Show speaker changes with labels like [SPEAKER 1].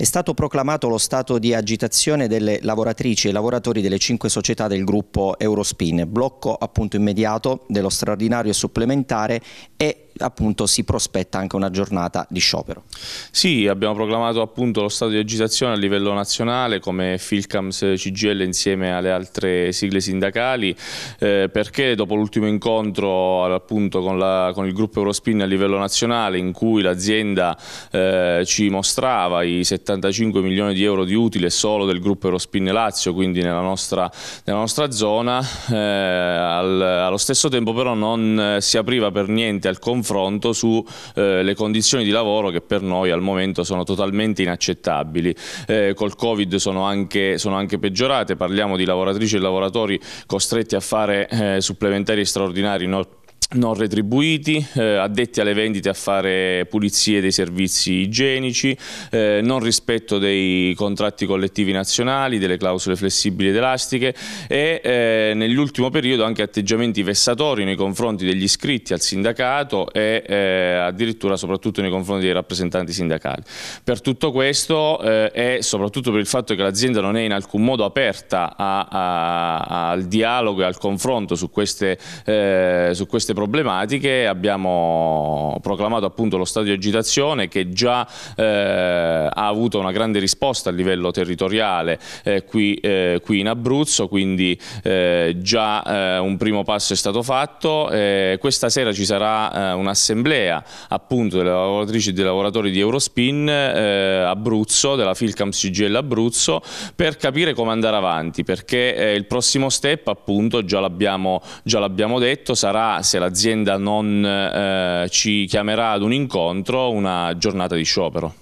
[SPEAKER 1] È stato proclamato lo stato di agitazione delle lavoratrici e lavoratori delle cinque società del gruppo Eurospin, blocco appunto immediato dello straordinario supplementare e appunto si prospetta anche una giornata di sciopero.
[SPEAKER 2] Sì, abbiamo proclamato appunto lo stato di agitazione a livello nazionale come Filcams CGL insieme alle altre sigle sindacali eh, perché dopo l'ultimo incontro appunto con, la, con, il gruppo Eurospin a livello nazionale in cui l'azienda eh, ci mostrava i 75 milioni di euro di utile solo del gruppo Eurospin Lazio, quindi nella nostra, nella nostra zona, eh, al, allo stesso tempo però non si apriva per niente al confronto confronto sulle eh, condizioni di lavoro che per noi al momento sono totalmente inaccettabili. Eh, col Covid sono anche, sono anche, peggiorate, parliamo di lavoratrici e lavoratori costretti a fare eh, supplementari straordinari no? Non retribuiti, eh, addetti alle vendite a fare pulizie dei servizi igienici, eh, non rispetto dei contratti collettivi nazionali, delle clausole flessibili ed elastiche e eh, nell'ultimo periodo anche atteggiamenti vessatori nei confronti degli iscritti al sindacato e eh, addirittura soprattutto nei confronti dei rappresentanti sindacali. Per tutto questo eh, e soprattutto per il fatto che l'azienda non è in alcun modo aperta a, a, al dialogo e al confronto su queste, eh, su queste problematiche, abbiamo proclamato appunto lo stato di agitazione che già eh, ha avuto una grande risposta a livello territoriale eh, qui, eh, qui, in Abruzzo, quindi eh, già eh, un primo passo è stato fatto. questa sera ci sarà un'assemblea appunto delle lavoratrici e dei lavoratori di Eurospin Abruzzo, della Filcams CGL Abruzzo, per capire come andare avanti, perché il prossimo step appunto già l'abbiamo detto sarà se la l'azienda non eh, ci chiamerà ad un incontro, una giornata di sciopero.